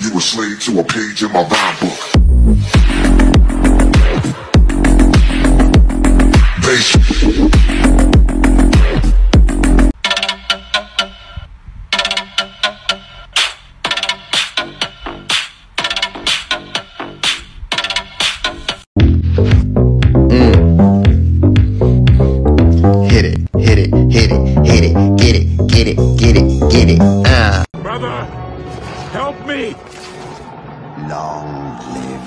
You a slave to a page in my rhyme book. Bass. Hit it, hit it, hit it, hit it, get it, get it, get it, get it. Uh. Brother, help me! Long live.